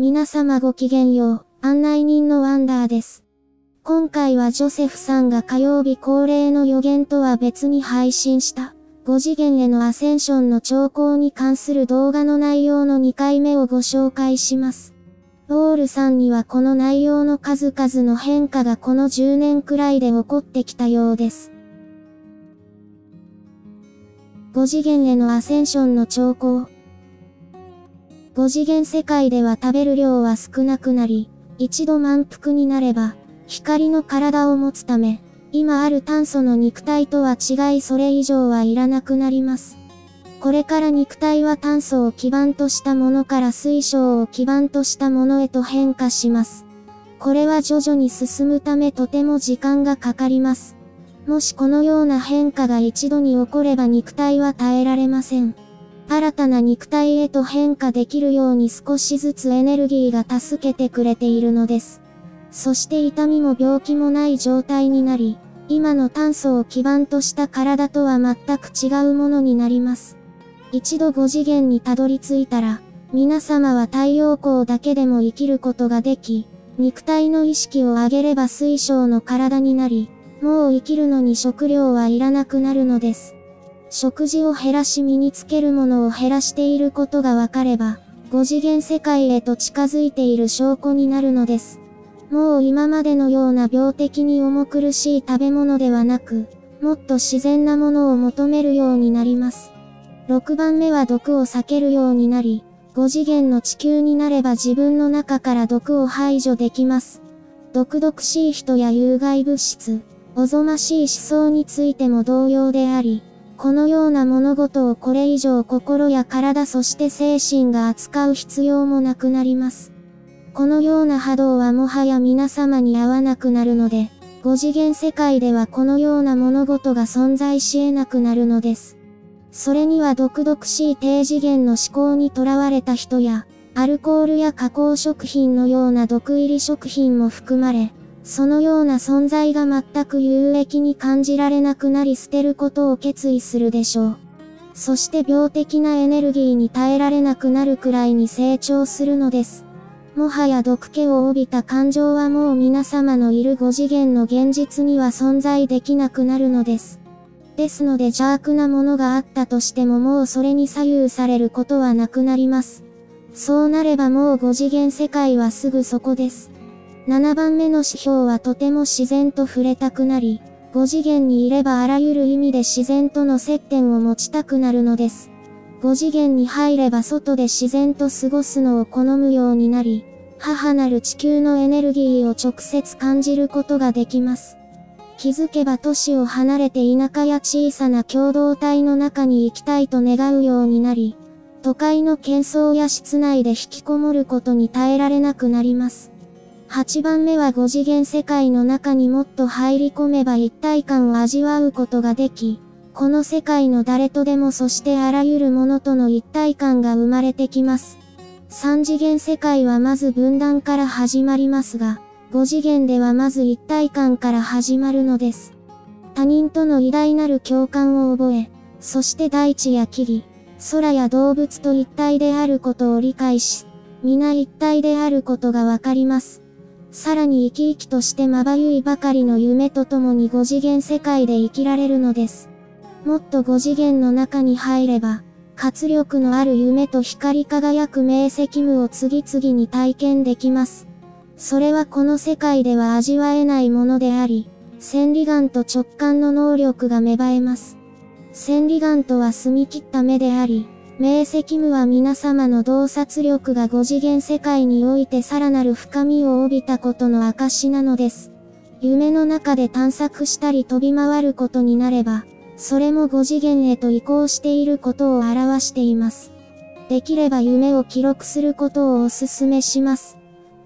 皆様ごきげんよう、案内人のワンダーです。今回はジョセフさんが火曜日恒例の予言とは別に配信した、5次元へのアセンションの兆候に関する動画の内容の2回目をご紹介します。ウォールさんにはこの内容の数々の変化がこの10年くらいで起こってきたようです。5次元へのアセンションの兆候。5次元世界では食べる量は少なくなり、一度満腹になれば、光の体を持つため、今ある炭素の肉体とは違いそれ以上はいらなくなります。これから肉体は炭素を基盤としたものから水晶を基盤としたものへと変化します。これは徐々に進むためとても時間がかかります。もしこのような変化が一度に起これば肉体は耐えられません。新たな肉体へと変化できるように少しずつエネルギーが助けてくれているのです。そして痛みも病気もない状態になり、今の炭素を基盤とした体とは全く違うものになります。一度5次元にたどり着いたら、皆様は太陽光だけでも生きることができ、肉体の意識を上げれば水晶の体になり、もう生きるのに食料はいらなくなるのです。食事を減らし身につけるものを減らしていることがわかれば、5次元世界へと近づいている証拠になるのです。もう今までのような病的に重苦しい食べ物ではなく、もっと自然なものを求めるようになります。6番目は毒を避けるようになり、5次元の地球になれば自分の中から毒を排除できます。毒々しい人や有害物質、おぞましい思想についても同様であり、このような物事をこれ以上心や体そして精神が扱う必要もなくなります。このような波動はもはや皆様に合わなくなるので、5次元世界ではこのような物事が存在し得なくなるのです。それには毒々しい低次元の思考にとらわれた人や、アルコールや加工食品のような毒入り食品も含まれ、そのような存在が全く有益に感じられなくなり捨てることを決意するでしょう。そして病的なエネルギーに耐えられなくなるくらいに成長するのです。もはや毒気を帯びた感情はもう皆様のいる5次元の現実には存在できなくなるのです。ですので邪悪なものがあったとしてももうそれに左右されることはなくなります。そうなればもう5次元世界はすぐそこです。7番目の指標はとても自然と触れたくなり、5次元にいればあらゆる意味で自然との接点を持ちたくなるのです。5次元に入れば外で自然と過ごすのを好むようになり、母なる地球のエネルギーを直接感じることができます。気づけば都市を離れて田舎や小さな共同体の中に行きたいと願うようになり、都会の喧騒や室内で引きこもることに耐えられなくなります。8番目は5次元世界の中にもっと入り込めば一体感を味わうことができ、この世界の誰とでもそしてあらゆるものとの一体感が生まれてきます。3次元世界はまず分断から始まりますが、5次元ではまず一体感から始まるのです。他人との偉大なる共感を覚え、そして大地や木々、空や動物と一体であることを理解し、皆一体であることがわかります。さらに生き生きとしてまばゆいばかりの夢とともに5次元世界で生きられるのです。もっと5次元の中に入れば、活力のある夢と光り輝く明晰夢を次々に体験できます。それはこの世界では味わえないものであり、千里眼と直感の能力が芽生えます。千里眼とは澄み切った目であり、明晰夢は皆様の洞察力が5次元世界においてさらなる深みを帯びたことの証なのです。夢の中で探索したり飛び回ることになれば、それも5次元へと移行していることを表しています。できれば夢を記録することをお勧めします。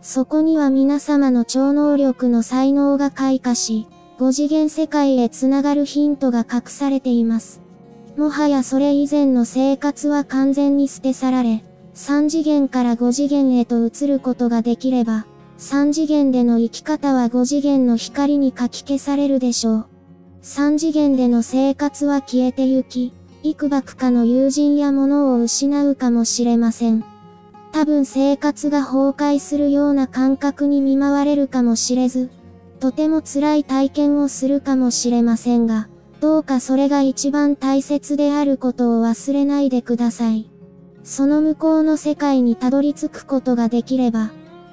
そこには皆様の超能力の才能が開花し、5次元世界へつながるヒントが隠されています。もはやそれ以前の生活は完全に捨て去られ、3次元から5次元へと移ることができれば、3次元での生き方は5次元の光にかき消されるでしょう。3次元での生活は消えてゆき、幾ばくかの友人や物を失うかもしれません。多分生活が崩壊するような感覚に見舞われるかもしれず、とても辛い体験をするかもしれませんが、どうかそれが一番大切であることを忘れないでください。その向こうの世界にたどり着くことができれば、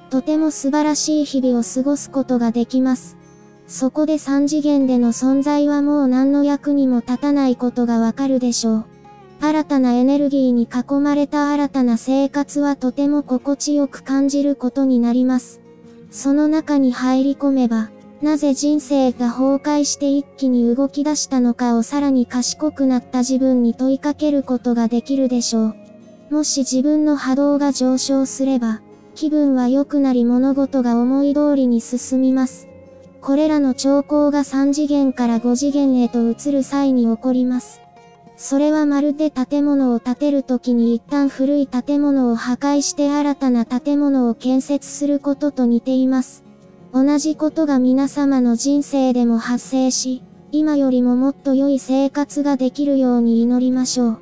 とても素晴らしい日々を過ごすことができます。そこで三次元での存在はもう何の役にも立たないことがわかるでしょう。新たなエネルギーに囲まれた新たな生活はとても心地よく感じることになります。その中に入り込めば、なぜ人生が崩壊して一気に動き出したのかをさらに賢くなった自分に問いかけることができるでしょう。もし自分の波動が上昇すれば、気分は良くなり物事が思い通りに進みます。これらの兆候が3次元から5次元へと移る際に起こります。それはまるで建物を建てるときに一旦古い建物を破壊して新たな建物を建設することと似ています。同じことが皆様の人生でも発生し、今よりももっと良い生活ができるように祈りましょう。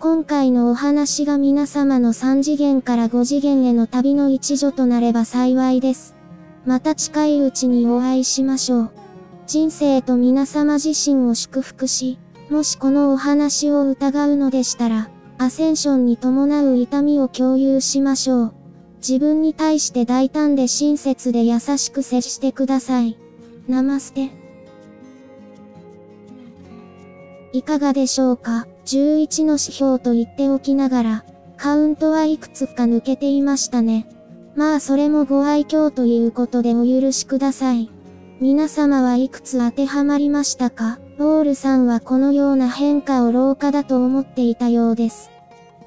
今回のお話が皆様の3次元から5次元への旅の一助となれば幸いです。また近いうちにお会いしましょう。人生と皆様自身を祝福し、もしこのお話を疑うのでしたら、アセンションに伴う痛みを共有しましょう。自分に対して大胆で親切で優しく接してください。ナマステ。いかがでしょうか ?11 の指標と言っておきながら、カウントはいくつか抜けていましたね。まあそれもご愛嬌ということでお許しください。皆様はいくつ当てはまりましたか？ロールさんはこのような変化を老化だと思っていたようです。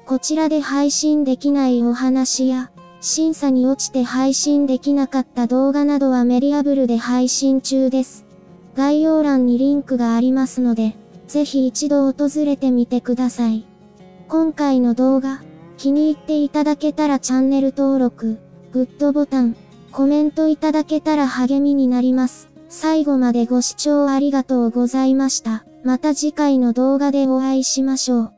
こちらで配信できないお話や、審査に落ちて配信できなかった動画などはメディアブルで配信中です。概要欄にリンクがありますので、ぜひ一度訪れてみてください。今回の動画、気に入っていただけたらチャンネル登録、グッドボタン、コメントいただけたら励みになります。最後までご視聴ありがとうございました。また次回の動画でお会いしましょう。